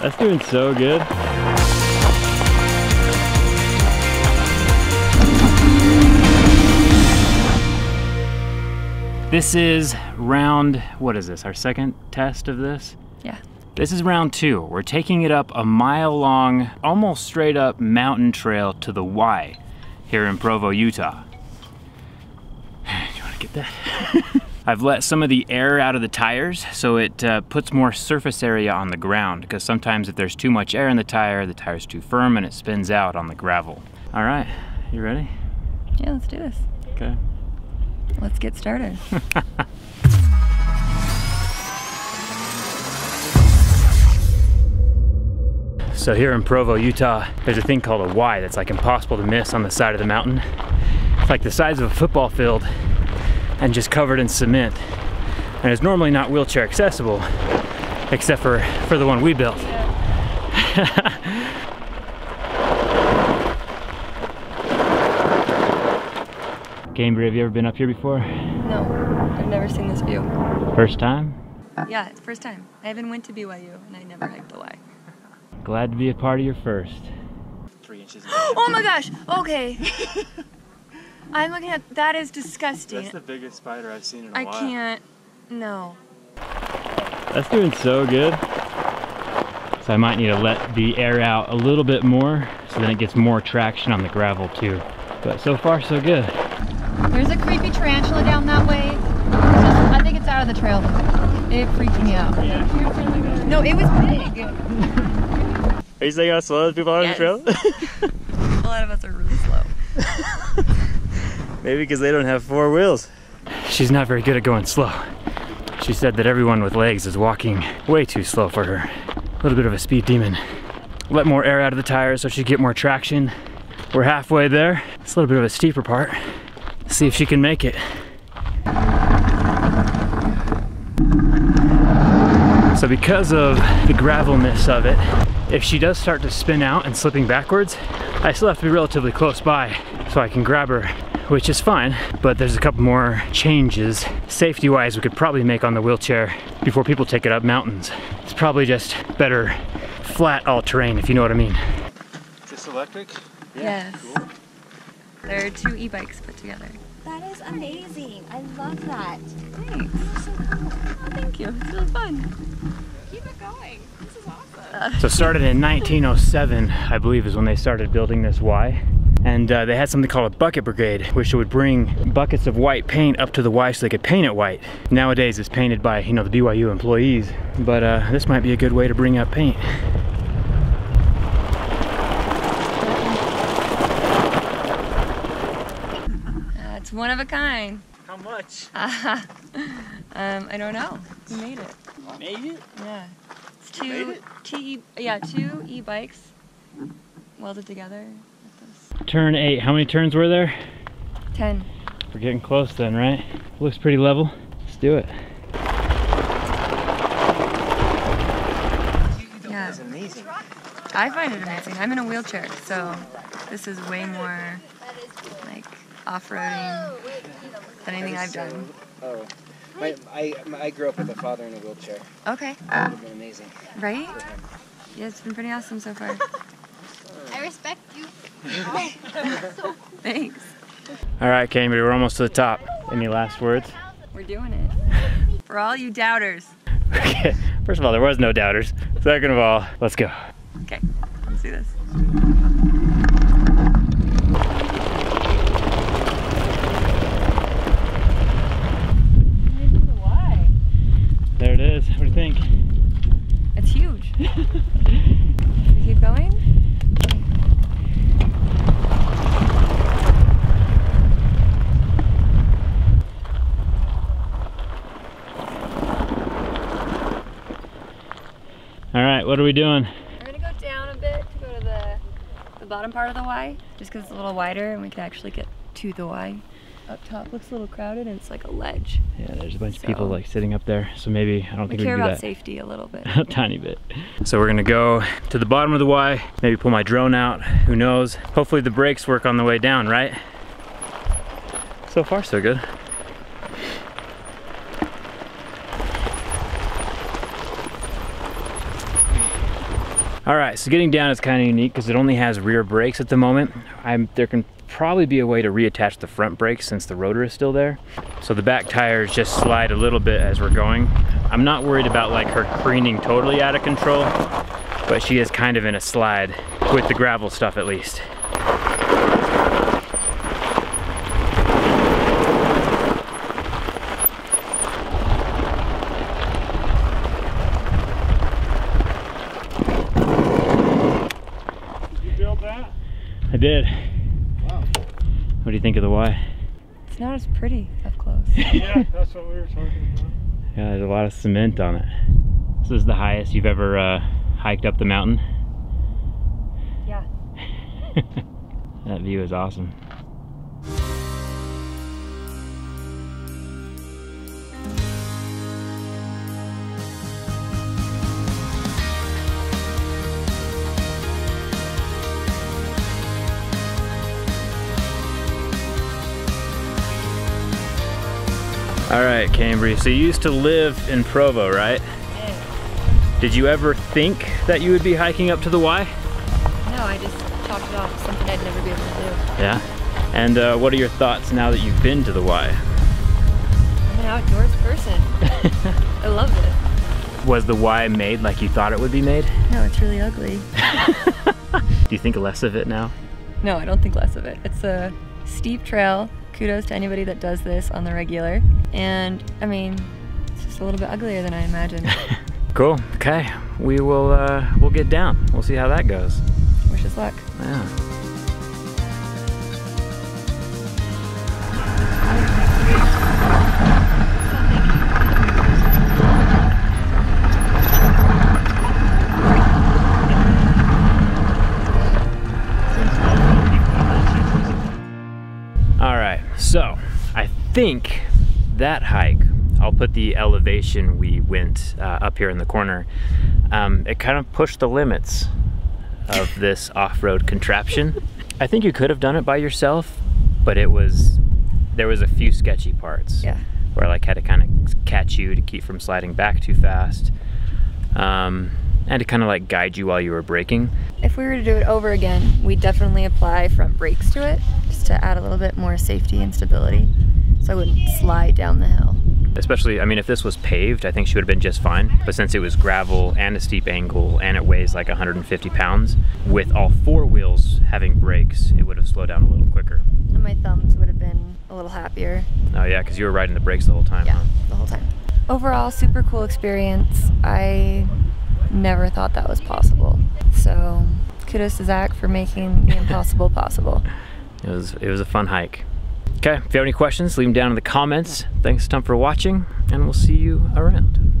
That's doing so good. This is round, what is this, our second test of this? Yeah. This is round two. We're taking it up a mile long, almost straight up mountain trail to the Y here in Provo, Utah. Do you wanna get that? I've let some of the air out of the tires so it uh, puts more surface area on the ground because sometimes if there's too much air in the tire, the tire's too firm and it spins out on the gravel. All right, you ready? Yeah, let's do this. Okay. Let's get started. So here in Provo, Utah, there's a thing called a Y that's like impossible to miss on the side of the mountain. It's like the size of a football field and just covered in cement. And it's normally not wheelchair accessible, except for, for the one we built. Cambry, have you ever been up here before? No, I've never seen this view. First time? Yeah, it's first time. I even went to BYU and I never hiked the Y. Glad to be a part of your first. Three inches. oh my gosh, okay. I'm looking at, that is disgusting. That's the biggest spider I've seen in a I while. I can't, no. That's doing so good. So I might need to let the air out a little bit more so then it gets more traction on the gravel too. But so far so good. There's a creepy tarantula down that way. Just- I think it's out of the trail. It freaked me out. Yeah. No, it was big. Are you saying how slow the people are Yes. on the trail? A lot of us are really slow. Maybe because they don't have four wheels. She's not very good at going slow. She said that everyone with legs is walking way too slow for her. A little bit of a speed demon. Let more air out of the tires so she can get more traction. We're halfway there. It's a little bit of a steeper part. See if she can make it. So because of the gravelness of it, if she does start to spin out and slipping backwards, I still have to be relatively close by so I can grab her, which is fine, but there's a couple more changes safety-wise we could probably make on the wheelchair before people take it up mountains. It's probably just better flat all terrain, if you know what I mean. Is this electric? Yes. There are two e-bikes put together. That is amazing. I love that. Thanks. Oh, thank you. It's really fun. Keep it going. This is awesome. Uh, so started in 1907, I believe is when they started building this Y. And uh, they had something called a bucket brigade, which would bring buckets of white paint up to the Y so they could paint it white. Nowadays it's painted by, you know, the BYU employees, but uh, this might be a good way to bring up paint. Uh, it's one of a kind. How much? um, I don't know. Who made it? Made it? Yeah. It's two it? T yeah, two e-bikes welded together. With this. Turn eight, how many turns were there? Ten. We're getting close then, right? Looks pretty level. Let's do it. Yeah. That's amazing. I find it amazing. I'm in a wheelchair, so this is way more like off-roading than anything I've done. Oh, my, I, my, I grew up with a father in a wheelchair. Okay. It would have been amazing Right? Yeah, it's been pretty awesome so far. I respect you. Thanks. All right, Cambry, we're almost to the top. Any last words? We're doing it. For all you doubters. Okay, first of all, there was no doubters. Second of all, let's go. Okay, let's do this. There it is. What do you think? It's huge. Should we keep going? All right, what are we doing? We're gonna go down a bit to go to the, the bottom part of the Y, just because it's a little wider and we can actually get to the Y. Up top looks a little crowded and it's like a ledge. Yeah, there's a bunch of people like sitting up there, so maybe I don't We think we care about that. safety a little bit. a tiny bit. So we're gonna go to the bottom of the Y, maybe pull my drone out, who knows. Hopefully the brakes work on the way down, right? So far so good. All right, so getting down is kind of unique because it only has rear brakes at the moment. I'm, there can probably be a way to reattach the front brakes since the rotor is still there. So the back tires just slide a little bit as we're going. I'm not worried about like her careening totally out of control, but she is kind of in a slide with the gravel stuff at least. You built that? I did. Wow. What do you think of the Y? It's not as pretty up close. Yeah, that's what we were talking about. Yeah, there's a lot of cement on it. This is the highest you've ever uh, hiked up the mountain. Yeah. that view is awesome. All right, Cambry, so you used to live in Provo, right? Did you ever think that you would be hiking up to the Y? No, I just chalked it off something I'd never be able to do. Yeah. And uh, what are your thoughts now that you've been to the Y? I'm an outdoors person. I love it. Was the Y made like you thought it would be made? No, it's really ugly. Do you think less of it now? No, I don't think less of it. It's a steep trail. Kudos to anybody that does this on the regular. And I mean, it's just a little bit uglier than I imagined. Cool. Okay. We will uh, we'll get down. We'll see how that goes. Wish us luck. Yeah. Think that hike, I'll put the elevation we went uh, up here in the corner, um, it kind of pushed the limits of this off-road contraption. I think you could have done it by yourself, but it was, there was a few sketchy parts Yeah. where I like had to kind of catch you to keep from sliding back too fast. Um, and to kind of like guide you while you were braking. If we were to do it over again, we'd definitely apply front brakes to it just to add a little bit more safety and stability so I wouldn't slide down the hill. Especially, I mean, if this was paved, I think she would have been just fine. But since it was gravel and a steep angle and it weighs like 150 pounds, with all four wheels having brakes, it would have slowed down a little quicker. And my thumbs would have been a little happier. Oh yeah, because you were riding the brakes the whole time. Yeah, huh? the whole time. Overall, super cool experience. I never thought that was possible. So kudos to Zack for making the impossible possible. It was it was a fun hike. Okay, if you have any questions, leave them down in the comments. Thanks a ton for watching, and we'll see you around.